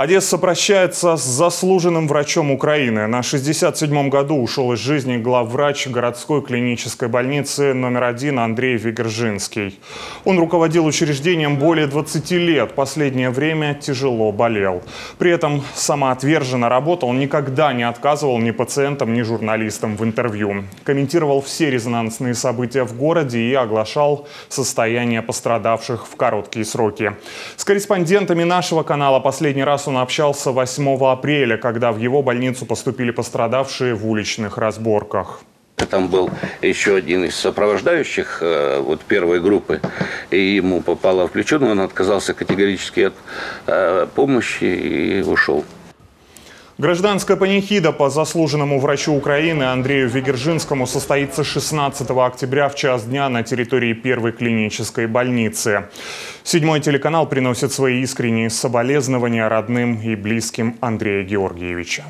Одесса прощается с заслуженным врачом Украины. На 67-м году ушел из жизни главврач городской клинической больницы номер один Андрей Вигержинский. Он руководил учреждением более 20 лет. Последнее время тяжело болел. При этом самоотверженно работал, никогда не отказывал ни пациентам, ни журналистам в интервью. Комментировал все резонансные события в городе и оглашал состояние пострадавших в короткие сроки. С корреспондентами нашего канала последний раз он общался 8 апреля, когда в его больницу поступили пострадавшие в уличных разборках. Там был еще один из сопровождающих э, вот первой группы, и ему попало в плечо, но он отказался категорически от э, помощи и ушел. Гражданская панихида по заслуженному врачу Украины Андрею Вегержинскому состоится 16 октября в час дня на территории первой клинической больницы. Седьмой телеканал приносит свои искренние соболезнования родным и близким Андрея Георгиевича.